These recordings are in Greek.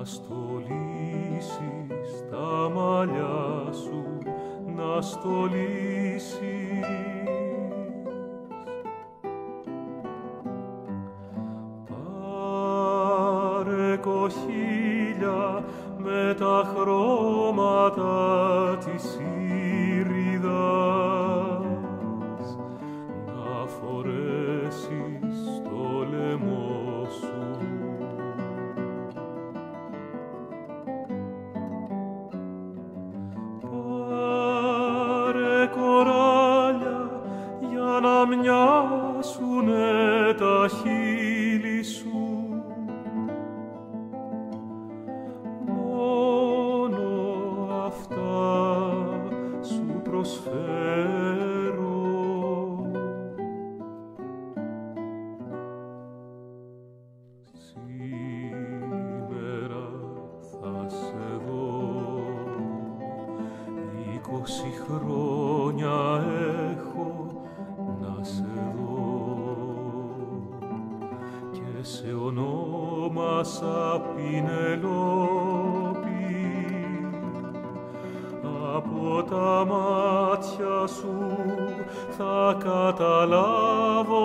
να στολίσεις τα μαλλιά σου, να στολίσεις. Πάρε κοχύλια με τα χρώματα να μοιάσουνε τα χείλη σου μόνο αυτά σου προσφέρω. Σήμερα θα σε δω, είκοσι χρόνια έχω να σε δω. Και σε ονόμασα Πινελόπη. Από τα μάτια σου θα καταλάβω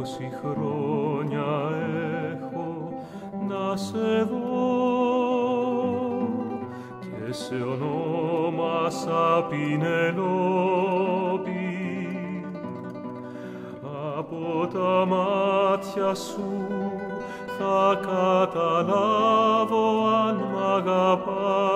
είκοσι χρόνια έχω να σε δω και σε ονόμασα Πινελόπη από τα μάτια σου θα καταλάβω αν μ' αγαπάς, αν μ' αγαπάς.